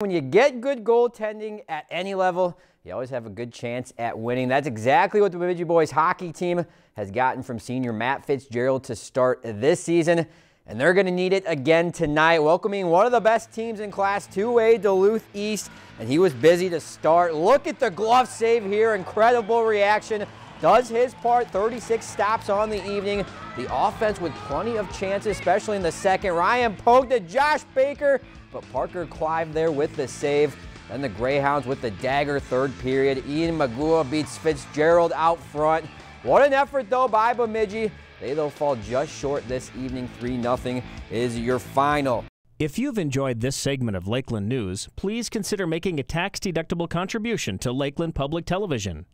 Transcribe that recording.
When you get good goaltending at any level, you always have a good chance at winning. That's exactly what the Bemidji boys hockey team has gotten from senior Matt Fitzgerald to start this season. And they're going to need it again tonight, welcoming one of the best teams in Class 2A, Duluth East. And he was busy to start. Look at the glove save here. Incredible reaction. Does his part, 36 stops on the evening. The offense with plenty of chances, especially in the second. Ryan poked at Josh Baker but Parker Clive there with the save. Then the Greyhounds with the dagger third period. Ian Magua beats Fitzgerald out front. What an effort though by Bemidji. They though fall just short this evening. 3-0 is your final. If you've enjoyed this segment of Lakeland News, please consider making a tax-deductible contribution to Lakeland Public Television.